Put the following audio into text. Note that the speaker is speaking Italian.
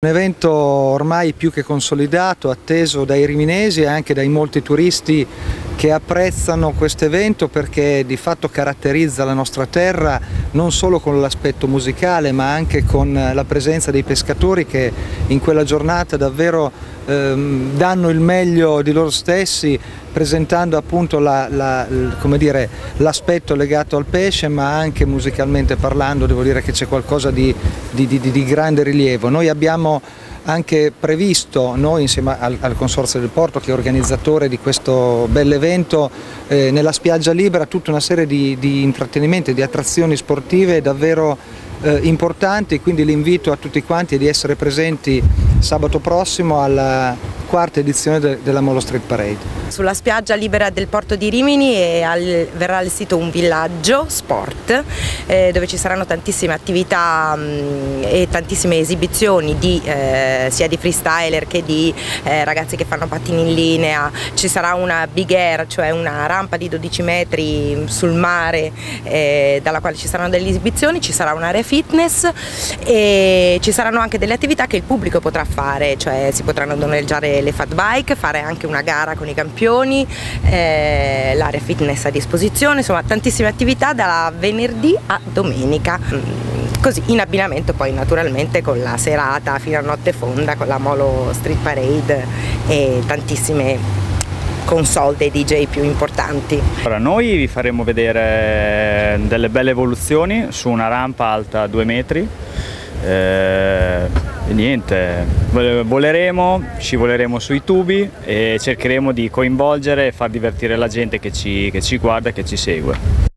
Un evento ormai più che consolidato, atteso dai riminesi e anche dai molti turisti che apprezzano questo evento perché di fatto caratterizza la nostra terra non solo con l'aspetto musicale ma anche con la presenza dei pescatori che in quella giornata davvero ehm, danno il meglio di loro stessi presentando appunto l'aspetto legato al pesce ma anche musicalmente parlando devo dire che c'è qualcosa di, di, di, di grande rilievo. Noi abbiamo anche previsto noi insieme al, al, Consorzio del Porto che è organizzatore di questo bell'evento eh, nella spiaggia libera tutta una serie di, di intrattenimenti, di attrazioni sportive davvero eh, importanti. Quindi l'invito a tutti quanti è di essere presenti sabato prossimo alla quarta edizione de della Molo Street Parade. Sulla spiaggia libera del porto di Rimini al, verrà allestito un villaggio sport eh, dove ci saranno tantissime attività mh, mm, e tantissime esibizioni di, eh, sia di freestyler che di eh, ragazzi che fanno pattini in linea, ci sarà una big air, cioè una rampa di 12 metri sul mare eh, dalla quale ci saranno delle esibizioni, ci sarà un'area fitness e ci saranno anche delle attività che il pubblico potrà fare, cioè si potranno doneggiare le fat bike, fare anche una gara con i campioni, eh, l'area fitness a disposizione, insomma tantissime attività da venerdì a domenica. Mm, così in abbinamento poi naturalmente con la serata fino a notte fonda con la Molo Street Parade e tantissime console dei DJ più importanti. Allora, noi vi faremo vedere delle belle evoluzioni su una rampa alta 2 metri eh, e niente, voleremo, scivoleremo sui tubi e cercheremo di coinvolgere e far divertire la gente che ci, che ci guarda e che ci segue.